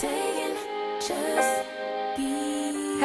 Hey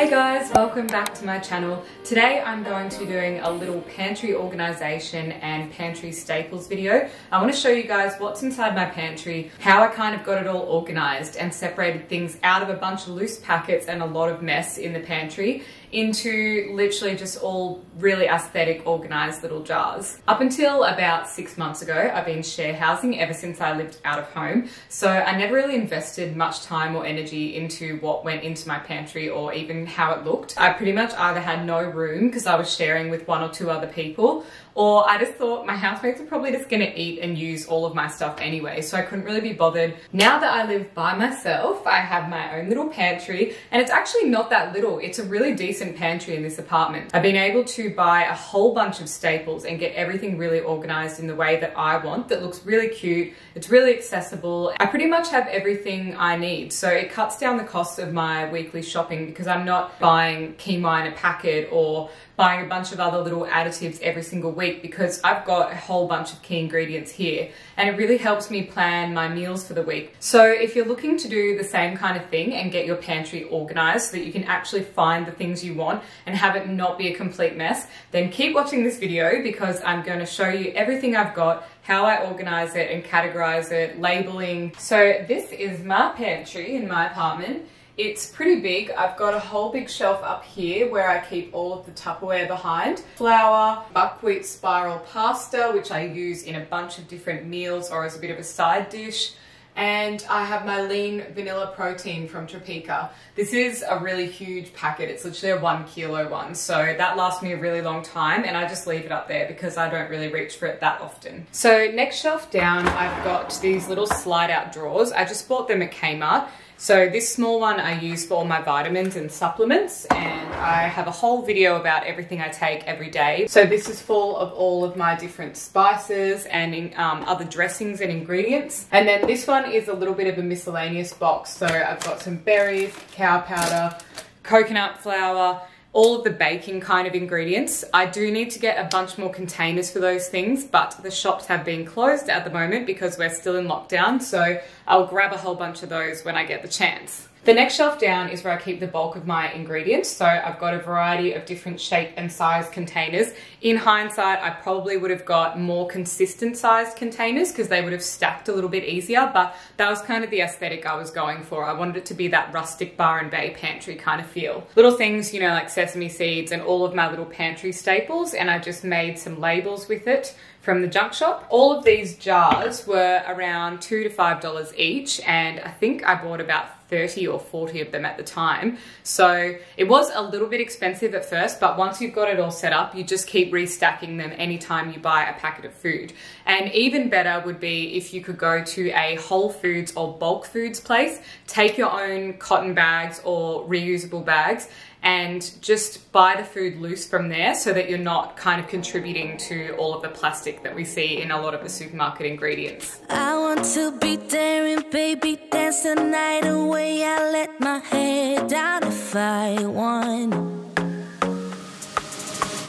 guys, welcome back to my channel. Today I'm going to be doing a little pantry organization and pantry staples video. I want to show you guys what's inside my pantry, how I kind of got it all organized and separated things out of a bunch of loose packets and a lot of mess in the pantry into literally just all really aesthetic organized little jars. Up until about six months ago, I've been share housing ever since I lived out of home. So I never really invested much time or energy into what went into my pantry or even how it looked. I pretty much either had no room because I was sharing with one or two other people or I just thought my housemates are probably just gonna eat and use all of my stuff anyway, so I couldn't really be bothered. Now that I live by myself, I have my own little pantry, and it's actually not that little. It's a really decent pantry in this apartment. I've been able to buy a whole bunch of staples and get everything really organized in the way that I want that looks really cute, it's really accessible. I pretty much have everything I need, so it cuts down the cost of my weekly shopping because I'm not buying quinoa in a packet or buying a bunch of other little additives every single week because I've got a whole bunch of key ingredients here and it really helps me plan my meals for the week. So if you're looking to do the same kind of thing and get your pantry organized so that you can actually find the things you want and have it not be a complete mess, then keep watching this video because I'm going to show you everything I've got how I organize it and categorize it, labeling. So this is my pantry in my apartment. It's pretty big. I've got a whole big shelf up here where I keep all of the Tupperware behind. Flour, buckwheat spiral pasta, which I use in a bunch of different meals or as a bit of a side dish. And I have my lean vanilla protein from Tropeaka. This is a really huge packet. It's literally a one kilo one. So that lasts me a really long time and I just leave it up there because I don't really reach for it that often. So next shelf down, I've got these little slide out drawers. I just bought them at Kmart. So this small one I use for all my vitamins and supplements and I have a whole video about everything I take every day. So this is full of all of my different spices and um, other dressings and ingredients. And then this one is a little bit of a miscellaneous box. So I've got some berries, cacao powder, coconut flour, all of the baking kind of ingredients. I do need to get a bunch more containers for those things, but the shops have been closed at the moment because we're still in lockdown. So I'll grab a whole bunch of those when I get the chance. The next shelf down is where I keep the bulk of my ingredients. So I've got a variety of different shape and size containers. In hindsight, I probably would have got more consistent sized containers because they would have stacked a little bit easier, but that was kind of the aesthetic I was going for. I wanted it to be that rustic Byron Bay pantry kind of feel. Little things, you know, like sesame seeds and all of my little pantry staples, and I just made some labels with it from the junk shop. All of these jars were around two to five dollars each, and I think I bought about 30 or 40 of them at the time. So it was a little bit expensive at first, but once you've got it all set up, you just keep restacking them anytime you buy a packet of food. And even better would be if you could go to a Whole Foods or bulk foods place, take your own cotton bags or reusable bags and just buy the food loose from there so that you're not kind of contributing to all of the plastic that we see in a lot of the supermarket ingredients. I want to be and baby dance the night away. I let my head down if I want.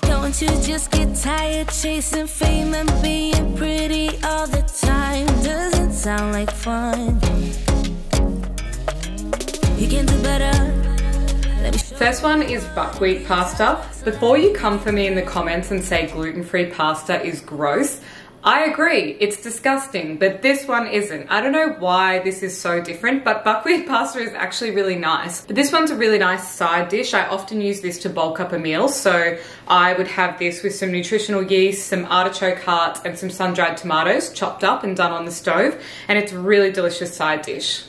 Don't you just get tired chasing fame and being pretty all the time? Doesn't sound like fun. You can do better. First one is buckwheat pasta. Before you come for me in the comments and say gluten-free pasta is gross, I agree, it's disgusting, but this one isn't. I don't know why this is so different, but buckwheat pasta is actually really nice. But this one's a really nice side dish. I often use this to bulk up a meal, so I would have this with some nutritional yeast, some artichoke hearts, and some sun-dried tomatoes chopped up and done on the stove, and it's a really delicious side dish.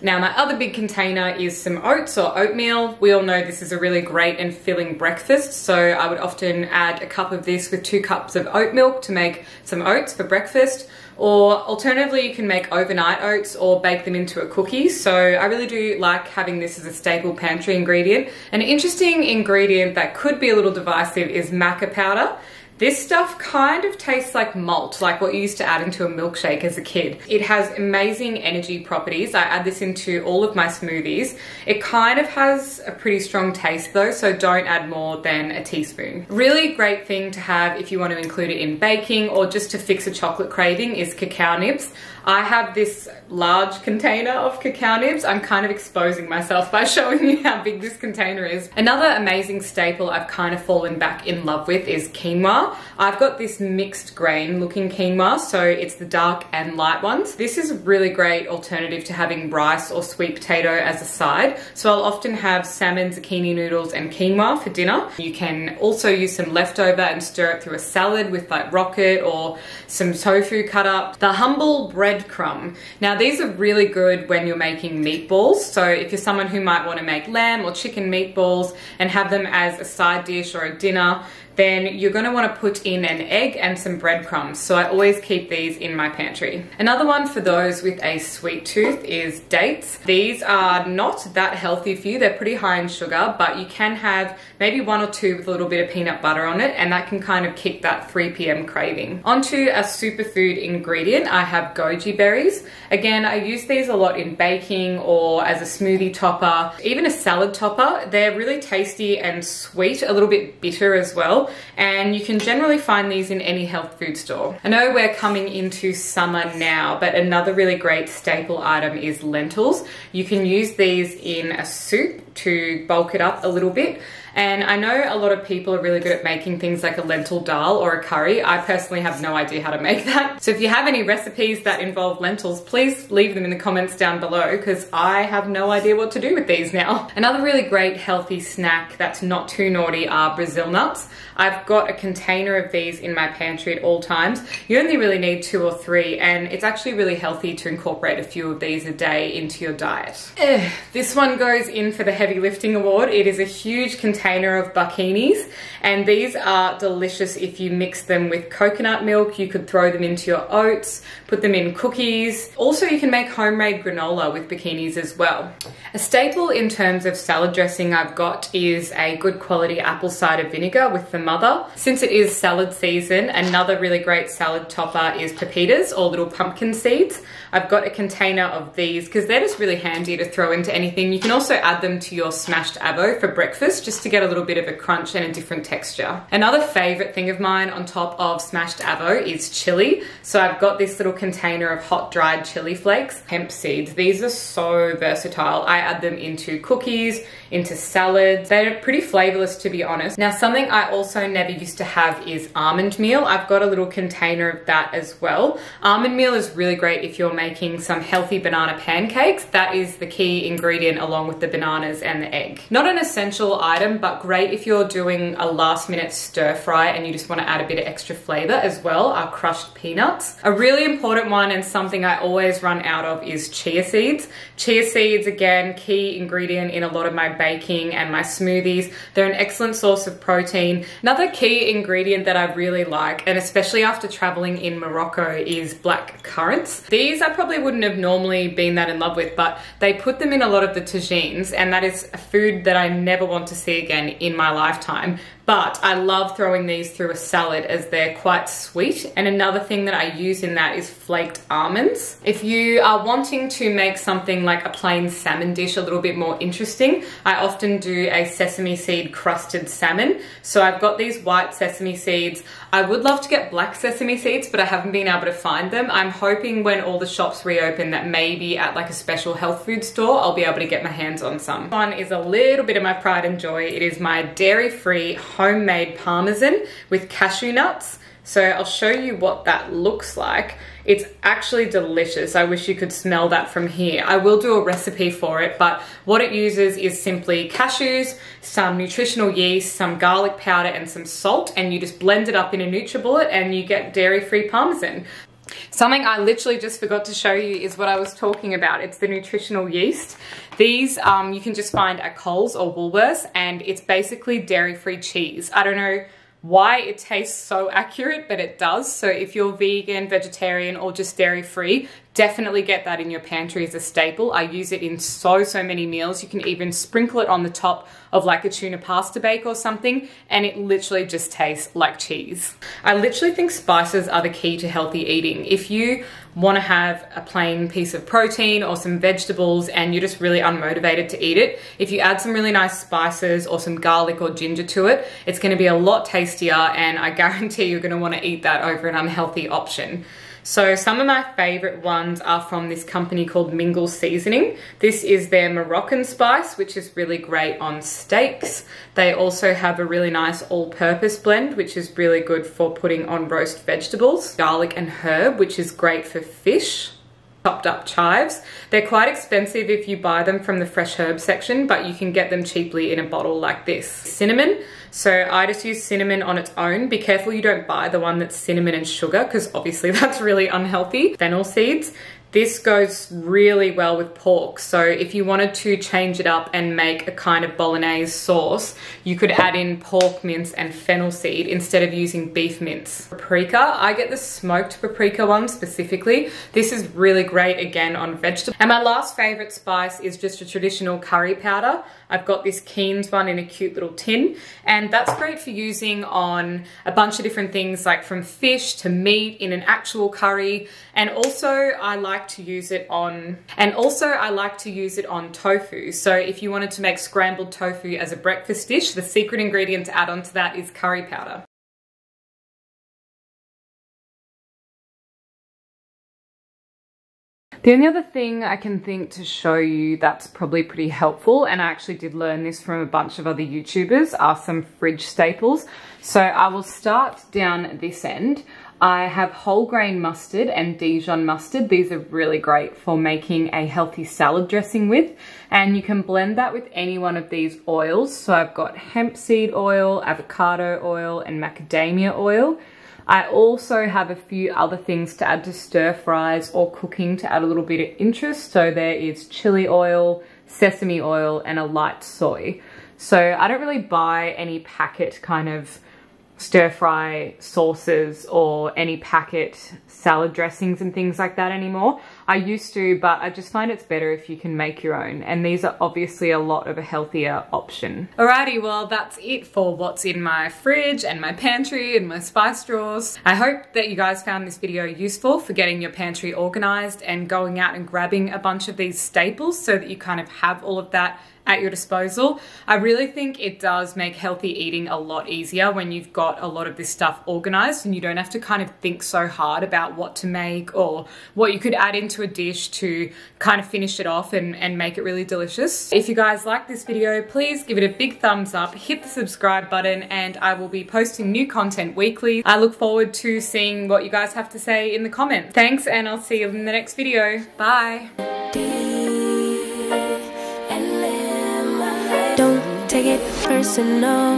Now my other big container is some oats or oatmeal. We all know this is a really great and filling breakfast, so I would often add a cup of this with two cups of oat milk to make some oats for breakfast. Or alternatively, you can make overnight oats or bake them into a cookie. So I really do like having this as a staple pantry ingredient. An interesting ingredient that could be a little divisive is maca powder. This stuff kind of tastes like malt, like what you used to add into a milkshake as a kid. It has amazing energy properties. I add this into all of my smoothies. It kind of has a pretty strong taste though, so don't add more than a teaspoon. Really great thing to have if you want to include it in baking or just to fix a chocolate craving is cacao nibs. I have this large container of cacao nibs. I'm kind of exposing myself by showing you how big this container is. Another amazing staple I've kind of fallen back in love with is quinoa. I've got this mixed grain looking quinoa, so it's the dark and light ones. This is a really great alternative to having rice or sweet potato as a side. So I'll often have salmon, zucchini noodles and quinoa for dinner. You can also use some leftover and stir it through a salad with like rocket or some tofu cut up. The humble breadcrumb. Now these are really good when you're making meatballs. So if you're someone who might want to make lamb or chicken meatballs and have them as a side dish or a dinner, then you're gonna wanna put in an egg and some breadcrumbs. So I always keep these in my pantry. Another one for those with a sweet tooth is dates. These are not that healthy for you. They're pretty high in sugar, but you can have maybe one or two with a little bit of peanut butter on it, and that can kind of kick that 3 p.m. craving. Onto a superfood ingredient, I have goji berries. Again, I use these a lot in baking or as a smoothie topper, even a salad topper. They're really tasty and sweet, a little bit bitter as well and you can generally find these in any health food store. I know we're coming into summer now, but another really great staple item is lentils. You can use these in a soup to bulk it up a little bit. And I know a lot of people are really good at making things like a lentil dal or a curry. I personally have no idea how to make that. So if you have any recipes that involve lentils, please leave them in the comments down below because I have no idea what to do with these now. Another really great healthy snack that's not too naughty are Brazil nuts. I've got a container of these in my pantry at all times. You only really need two or three and it's actually really healthy to incorporate a few of these a day into your diet. Eh, this one goes in for the heavy lifting award. It is a huge container of buckinis and these are delicious if you mix them with coconut milk. You could throw them into your oats, put them in cookies. Also, you can make homemade granola with buckinis as well. A staple in terms of salad dressing I've got is a good quality apple cider vinegar with the mother. Since it is salad season, another really great salad topper is pepitas or little pumpkin seeds. I've got a container of these because they're just really handy to throw into anything. You can also add them to your smashed avo for breakfast just to get a little bit of a crunch and a different texture. Another favorite thing of mine on top of smashed avo is chili. So I've got this little container of hot dried chili flakes, hemp seeds. These are so versatile. I add them into cookies, into salads. They're pretty flavorless to be honest. Now something I also never used to have is almond meal. I've got a little container of that as well. Almond meal is really great if you're making some healthy banana pancakes. That is the key ingredient along with the bananas and the egg. Not an essential item, but great if you're doing a last minute stir fry and you just want to add a bit of extra flavor as well are crushed peanuts. A really important one and something I always run out of is chia seeds. Chia seeds, again, key ingredient in a lot of my baking and my smoothies. They're an excellent source of protein. Another key ingredient that I really like, and especially after traveling in Morocco, is black currants. These I probably wouldn't have normally been that in love with, but they put them in a lot of the tagines, and that is a food that I never want to see again in my lifetime but I love throwing these through a salad as they're quite sweet. And another thing that I use in that is flaked almonds. If you are wanting to make something like a plain salmon dish a little bit more interesting, I often do a sesame seed crusted salmon. So I've got these white sesame seeds. I would love to get black sesame seeds, but I haven't been able to find them. I'm hoping when all the shops reopen that maybe at like a special health food store, I'll be able to get my hands on some. One is a little bit of my pride and joy. It is my dairy-free homemade parmesan with cashew nuts. So I'll show you what that looks like. It's actually delicious. I wish you could smell that from here. I will do a recipe for it, but what it uses is simply cashews, some nutritional yeast, some garlic powder, and some salt, and you just blend it up in a NutriBullet and you get dairy-free parmesan. Something I literally just forgot to show you is what I was talking about. It's the nutritional yeast. These um, you can just find at Coles or Woolworths and it's basically dairy-free cheese. I don't know why it tastes so accurate, but it does. So if you're vegan, vegetarian, or just dairy free, definitely get that in your pantry as a staple. I use it in so, so many meals. You can even sprinkle it on the top of like a tuna pasta bake or something, and it literally just tastes like cheese. I literally think spices are the key to healthy eating. If you want to have a plain piece of protein or some vegetables and you're just really unmotivated to eat it, if you add some really nice spices or some garlic or ginger to it, it's going to be a lot tastier and I guarantee you're going to want to eat that over an unhealthy option. So some of my favorite ones are from this company called Mingle Seasoning. This is their Moroccan spice, which is really great on steaks. They also have a really nice all-purpose blend, which is really good for putting on roast vegetables. Garlic and herb, which is great for fish chopped up chives. They're quite expensive if you buy them from the fresh herb section, but you can get them cheaply in a bottle like this. Cinnamon. So I just use cinnamon on its own. Be careful you don't buy the one that's cinnamon and sugar because obviously that's really unhealthy. Fennel seeds. This goes really well with pork. So if you wanted to change it up and make a kind of bolognese sauce, you could add in pork mince and fennel seed instead of using beef mince. Paprika, I get the smoked paprika one specifically. This is really great again on vegetables. And my last favorite spice is just a traditional curry powder. I've got this Keen's one in a cute little tin and that's great for using on a bunch of different things like from fish to meat in an actual curry. And also I like to use it on, and also I like to use it on tofu. So if you wanted to make scrambled tofu as a breakfast dish, the secret ingredient to add onto that is curry powder. The only other thing I can think to show you that's probably pretty helpful, and I actually did learn this from a bunch of other YouTubers, are some fridge staples. So I will start down this end. I have whole grain mustard and Dijon mustard. These are really great for making a healthy salad dressing with. And you can blend that with any one of these oils. So I've got hemp seed oil, avocado oil, and macadamia oil. I also have a few other things to add to stir fries or cooking to add a little bit of interest. So there is chili oil, sesame oil, and a light soy. So I don't really buy any packet kind of stir fry sauces or any packet salad dressings and things like that anymore. I used to, but I just find it's better if you can make your own. And these are obviously a lot of a healthier option. Alrighty, well, that's it for what's in my fridge and my pantry and my spice drawers. I hope that you guys found this video useful for getting your pantry organized and going out and grabbing a bunch of these staples so that you kind of have all of that at your disposal. I really think it does make healthy eating a lot easier when you've got a lot of this stuff organized and you don't have to kind of think so hard about what to make or what you could add into a dish to kind of finish it off and, and make it really delicious. If you guys like this video, please give it a big thumbs up, hit the subscribe button, and I will be posting new content weekly. I look forward to seeing what you guys have to say in the comments. Thanks, and I'll see you in the next video. Bye. Take it personal